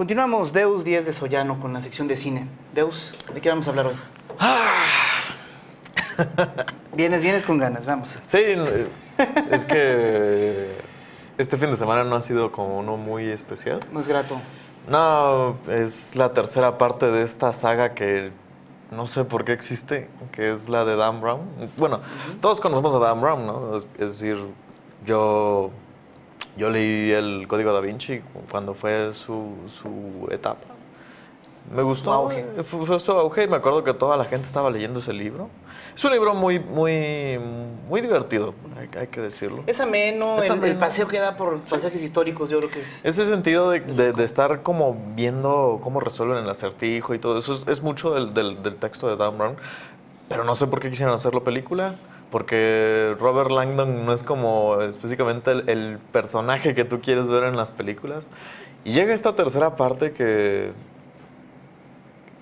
Continuamos Deus 10 de Sollano con la sección de cine. Deus, ¿de qué vamos a hablar hoy? vienes, vienes con ganas, vamos. Sí, es que este fin de semana no ha sido como uno muy especial. No es grato. No, es la tercera parte de esta saga que no sé por qué existe, que es la de Dan Brown. Bueno, todos conocemos a Dan Brown, ¿no? Es, decir, yo, yo leí el Código da Vinci cuando fue su, su etapa. Me gustó, fue, su auge y me acuerdo que toda la gente estaba leyendo ese libro. Es un libro muy, muy, muy divertido, hay, que decirlo. Es ameno, el, paseo que da por pasajes históricos, yo creo que es... Ese sentido de, de, estar como viendo cómo resuelven el acertijo y todo eso, es, mucho del, del, texto de Dan Brown, pero no sé por qué quisieron hacerlo película porque Robert Langdon no es como específicamente el, el, personaje que tú quieres ver en las películas. Y llega esta tercera parte que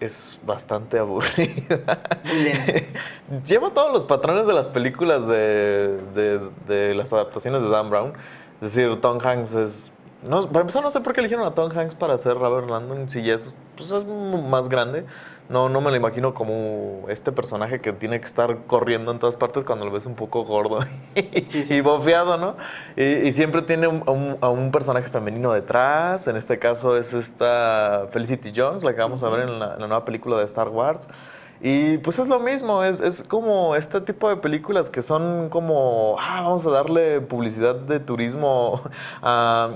es bastante aburrida. Lleva todos los patrones de las películas de, de, las adaptaciones de Dan Brown. Es decir, Tom Hanks es... No, para empezar, no sé por qué eligieron a Tom Hanks para hacer Robert Landon si es, pues es más grande. No, no me lo imagino como este personaje que tiene que estar corriendo en todas partes cuando lo ves un poco gordo y bofeado, ¿no? Y, siempre tiene a un personaje femenino detrás. En este caso es esta Felicity Jones, la que vamos a ver en la nueva película de Star Wars. Y pues es lo mismo, es, es, como este tipo de películas que son como, ah, vamos a darle publicidad de turismo a,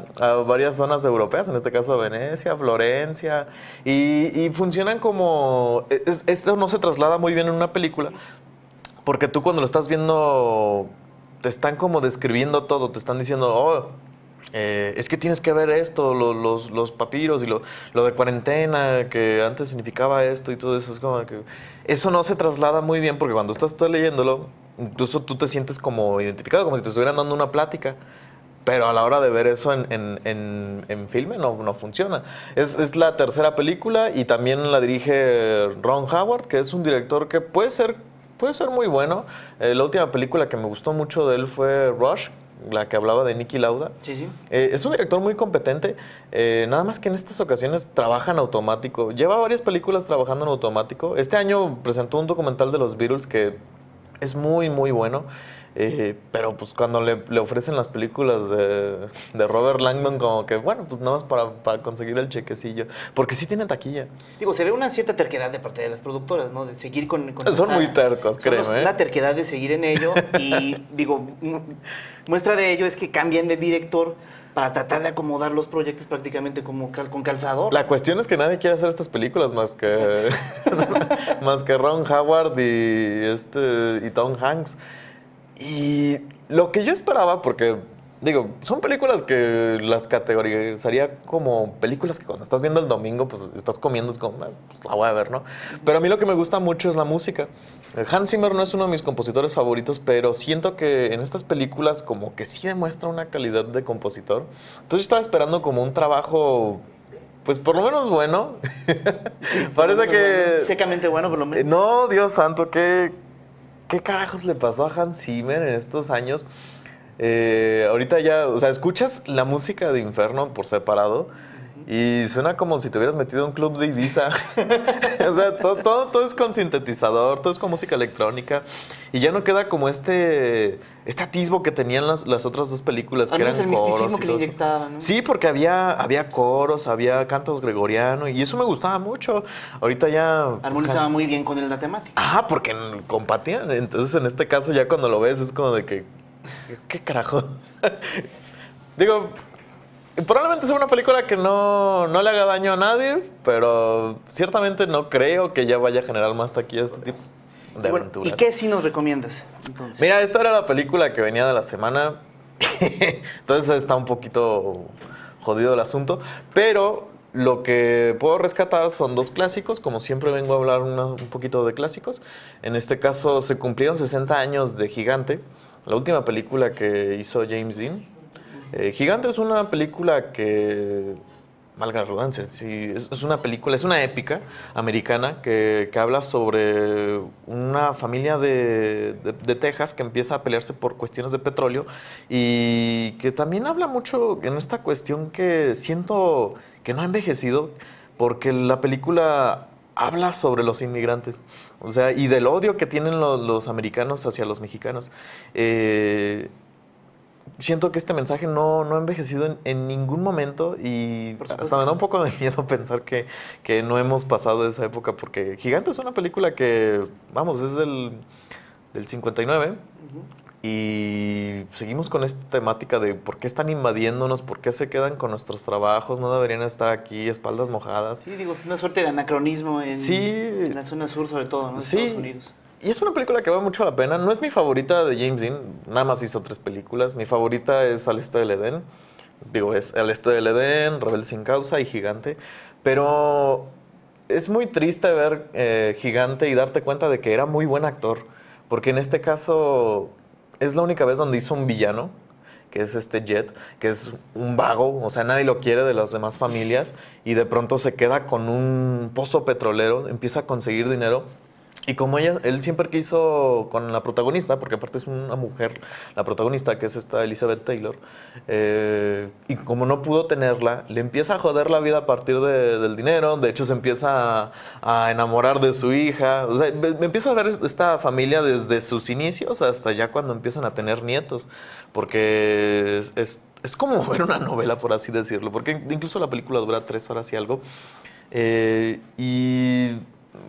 varias zonas europeas, en este caso a Venecia, Florencia, y, funcionan como, esto no se traslada muy bien en una película, porque tú cuando lo estás viendo, te están como describiendo todo, te están diciendo, oh, eh, es que tienes que ver esto, los, los, papiros y lo, lo, de cuarentena, que antes significaba esto y todo eso. Es como que eso no se traslada muy bien porque cuando estás leyéndolo, incluso tú te sientes como identificado, como si te estuvieran dando una plática. Pero a la hora de ver eso en, en, en, filme no, no funciona. Es, es, la tercera película y también la dirige Ron Howard, que es un director que puede ser, puede ser muy bueno. Eh, la última película que me gustó mucho de él fue Rush, la que hablaba de Nicky Lauda. Sí, sí. Eh, es un director muy competente, eh, nada más que en estas ocasiones trabaja en automático. Lleva varias películas trabajando en automático. Este año presentó un documental de los Beatles que es muy, muy bueno. Eh, pero pues cuando le, le, ofrecen las películas de, de, Robert Langdon, como que bueno, pues nada más para, para, conseguir el chequecillo. Porque sí tiene taquilla. Digo, se ve una cierta terquedad de parte de las productoras, ¿no? De seguir con. Son muy tercos, creo. ¿eh? La terquedad de seguir en ello. y digo, muestra de ello es que cambian de director para tratar de acomodar los proyectos prácticamente como con calzador. La cuestión es que nadie quiere hacer estas películas más que más que Ron Howard y este y Tom Hanks. Y lo que yo esperaba, porque digo, son películas que las categorizaría como películas que cuando estás viendo el domingo, pues estás comiendo, es como, ah, pues, la voy a ver, ¿no? Pero a mí lo que me gusta mucho es la música. Hans Zimmer no es uno de mis compositores favoritos, pero siento que en estas películas como que sí demuestra una calidad de compositor. Entonces yo estaba esperando como un trabajo pues por lo menos bueno. Parece que. Secamente bueno, por lo menos. No, Dios santo, qué, ¿qué carajos le pasó a Hans Zimmer en estos años? Eh, ahorita ya, o sea, escuchas la música de Inferno por separado y suena como si te hubieras metido en un club de Ibiza. o sea, todo, todo, es con sintetizador, todo es con música electrónica. Y ya no queda como este, este atisbo que tenían las, las otras dos películas, que eran el coros. que le inyectaban, Sí, porque había, había coros, había cantos gregoriano, y eso me gustaba mucho. Ahorita ya... Pues, Armonizaba muy bien con la temática. Ah, porque compatían. Entonces, en este caso, ya cuando lo ves, es como de que... ¿Qué carajo? Digo, Probablemente sea una película que no, le haga daño a nadie, pero ciertamente no creo que ya vaya a generar más taquilla este tipo de aventuras. ¿Y qué sí nos recomiendas? Mira, esta era la película que venía de la semana, entonces está un poquito jodido el asunto, pero lo que puedo rescatar son dos clásicos, como siempre vengo a hablar un poquito de clásicos. En este caso se cumplieron 60 años de Gigante, la última película que hizo James Dean. Eh, Gigante es una película que malga la redundancia, sí, es, una película, es una épica americana que, habla sobre una familia de, Texas que empieza a pelearse por cuestiones de petróleo y que también habla mucho en esta cuestión que siento que no ha envejecido porque la película habla sobre los inmigrantes, o sea, y del odio que tienen los, americanos hacia los mexicanos. Eh, siento que este mensaje no, no ha envejecido en, ningún momento y hasta me da un poco de miedo pensar que, que, no hemos pasado esa época porque Gigante es una película que, vamos, es del, del 59 y seguimos con esta temática de por qué están invadiéndonos, por qué se quedan con nuestros trabajos, no deberían estar aquí, espaldas mojadas. Sí, digo, una suerte de anacronismo en, en la zona sur sobre todo, ¿no? Sí. Estados Unidos. Y es una película que vale mucho la pena. No es mi favorita de James Dean, nada más hizo tres películas. Mi favorita es Al Este del Edén. Digo, es Al Este del Edén, Rebelde sin Causa y Gigante. Pero es muy triste ver eh, Gigante y darte cuenta de que era muy buen actor. Porque en este caso es la única vez donde hizo un villano, que es este Jet, que es un vago, o sea, nadie lo quiere de las demás familias, y de pronto se queda con un pozo petrolero, empieza a conseguir dinero y como ella, él siempre quiso con la protagonista, porque aparte es una mujer, la protagonista, que es esta Elizabeth Taylor, eh, y como no pudo tenerla, le empieza a joder la vida a partir del dinero, de hecho se empieza a, enamorar de su hija, o sea, me, empieza a ver esta familia desde sus inicios hasta ya cuando empiezan a tener nietos, porque es, es, como ver una novela, por así decirlo, porque incluso la película dura tres horas y algo, eh, y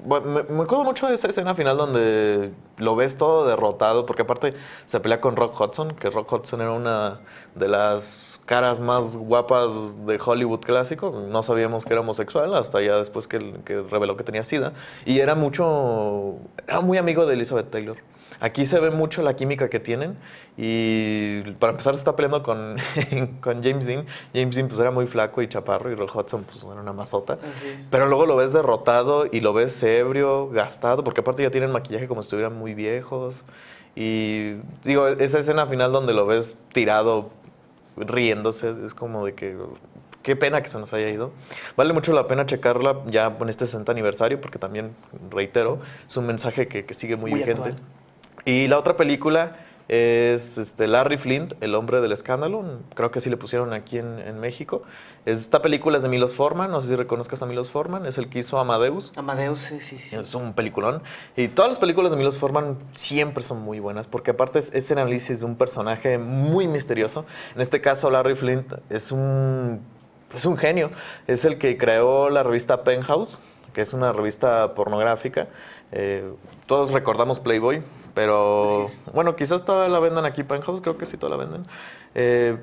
me, acuerdo mucho de esa escena final donde lo ves todo derrotado, porque aparte se pelea con Rock Hudson, que Rock Hudson era una de las caras más guapas de Hollywood clásico. No sabíamos que era homosexual hasta ya después que, que reveló que tenía SIDA. Y era mucho, era muy amigo de Elizabeth Taylor. Aquí se ve mucho la química que tienen y para empezar se está peleando con, con James Dean. James Dean pues era muy flaco y chaparro y Rock Hudson pues era una masota. Ah, Pero luego lo ves derrotado y lo ves ebrio, gastado, porque aparte ya tienen maquillaje como si estuvieran muy viejos. Y digo, esa escena final donde lo ves tirado, riéndose, es como de que qué pena que se nos haya ido. Vale mucho la pena checarla ya en este 60 aniversario, porque también, reitero, es un mensaje que, sigue muy, vigente. Y la otra película es este, Larry Flint, El hombre del escándalo. Creo que así le pusieron aquí en, México. Esta película es de Milos Forman. No sé si reconozcas a Milos Forman. Es el que hizo Amadeus. Amadeus, sí, sí, sí. Es un peliculón. Y todas las películas de Milos Forman siempre son muy buenas porque aparte es, ese análisis de un personaje muy misterioso. En este caso, Larry Flint es un, es un genio. Es el que creó la revista Penthouse, que es una revista pornográfica. Eh, todos recordamos Playboy pero bueno, quizás todavía la vendan aquí Penthouse, creo que sí todavía la venden. Eh,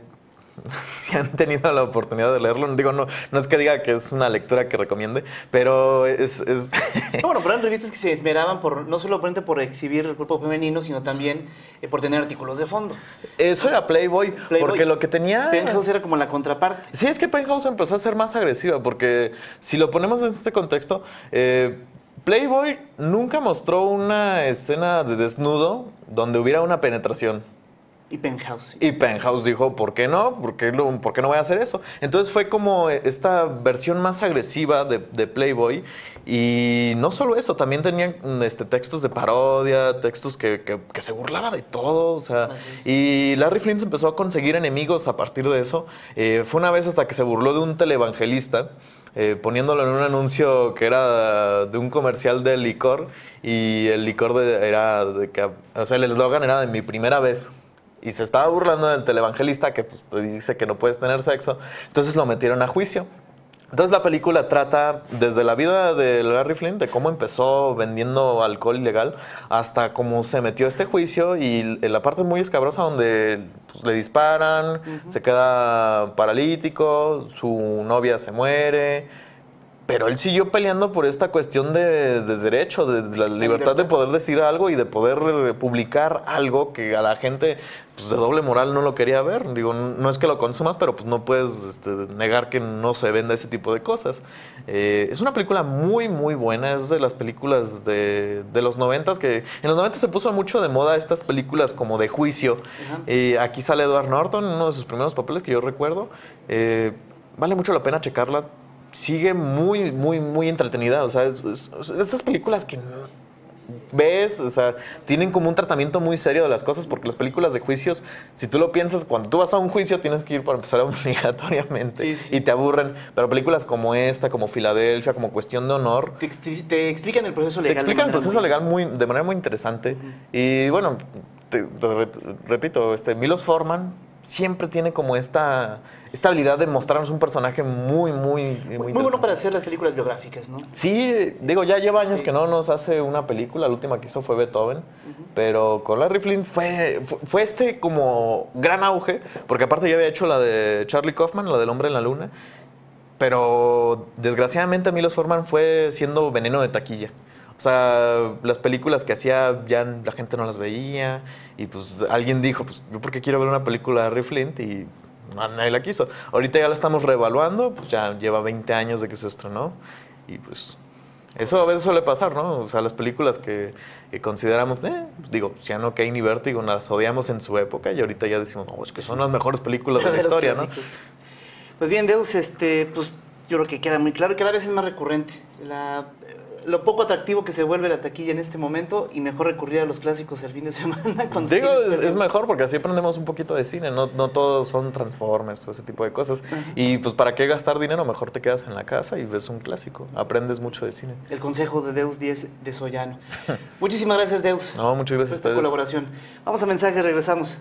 si han tenido la oportunidad de leerlo, digo, no, no es que diga que es una lectura que recomiende, pero es... bueno, pero eran revistas que se esmeraban por, no solo por exhibir el cuerpo femenino, sino también eh, por tener artículos de fondo. Eso era Playboy, porque lo que tenía... Penthouse era como la contraparte. Sí, es que Penthouse empezó a ser más agresiva, porque si lo ponemos en este contexto... Eh, Playboy nunca mostró una escena de desnudo donde hubiera una penetración. Y Penthouse. Y Penthouse dijo, ¿por qué no? ¿Por qué, ¿Por qué, no voy a hacer eso? Entonces fue como esta versión más agresiva de, Playboy. Y no solo eso, también tenían este, textos de parodia, textos que, se burlaba de todo. O sea, y Larry Flint empezó a conseguir enemigos a partir de eso. Eh, fue una vez hasta que se burló de un televangelista eh, poniéndolo en un anuncio que era de un comercial de licor y el licor era de que, o sea, el eslogan era de mi primera vez. Y se estaba burlando del televangelista que pues, dice que no puedes tener sexo. Entonces lo metieron a juicio. Entonces la película trata desde la vida de Larry Flynn, de cómo empezó vendiendo alcohol ilegal, hasta cómo se metió a este juicio y la parte muy escabrosa donde pues, le disparan, se queda paralítico, su novia se muere, pero él siguió peleando por esta cuestión de, derecho, de, la libertad de poder decir algo y de poder publicar algo que a la gente pues, de doble moral no lo quería ver. Digo, no es que lo consumas, pero pues no puedes este, negar que no se venda ese tipo de cosas. Eh, es una película muy, muy buena. Es de las películas de, los noventas que en los noventas se puso mucho de moda estas películas como de juicio. Eh, aquí sale Edward Norton, uno de sus primeros papeles que yo recuerdo. Eh, vale mucho la pena checarla. Sigue muy, muy, muy entretenida. O sea, es, es- es- estas películas que ves, o sea, tienen como un tratamiento muy serio de las cosas, porque las películas de juicios, si tú lo piensas, cuando tú vas a un juicio tienes que ir para empezar obligatoriamente Sí, sí. y te aburren. Pero películas como esta, como Filadelfia, como Cuestión de Honor, Te, ex- te explican el proceso te legal. de explican el proceso muy- legal muy, de manera muy interesante. Y bueno, te- te re- repito, este, Milos Forman siempre tiene como esta, esta habilidad de mostrarnos un personaje muy, muy, muy, Muy, bueno para hacer las películas biográficas, ¿no? Sí, digo, ya lleva años Sí. que no nos hace una película. La última que hizo fue Beethoven. Pero con Larry Flynn fue, fue, fue este como gran auge. Porque aparte ya había hecho la de Charlie Kaufman, la del hombre en la luna. Pero desgraciadamente Milos Forman fue siendo veneno de taquilla. O sea, las películas que hacía ya la gente no las veía. Y pues alguien dijo, pues yo porque quiero ver una película de Larry Flint y na- nadie la quiso. Ahorita ya la estamos reevaluando, pues ya lleva 20 años de que se estrenó. Y pues eso a veces suele pasar, ¿no? O sea, las películas que, que consideramos, eh, pues, digo, Ciano Kane y Vértigo las odiamos en su época y ahorita ya decimos, no, es que son las mejores películas de la historia, ¿no? Pues bien, Deus, este, pues yo creo que queda muy claro y cada vez es más recurrente. La- lo poco atractivo que se vuelve la taquilla en este momento y mejor recurrir a los clásicos el fin de semana. Digo, es, es mejor porque así aprendemos un poquito de cine, no, no todos son Transformers o ese tipo de cosas. Y pues para qué gastar dinero, mejor te quedas en la casa y ves un clásico, aprendes mucho de cine. El consejo de Deus 10 de Soyano. Muchísimas gracias, Deus. No, muchas por gracias a esta ustedes. colaboración. Vamos a mensaje, regresamos.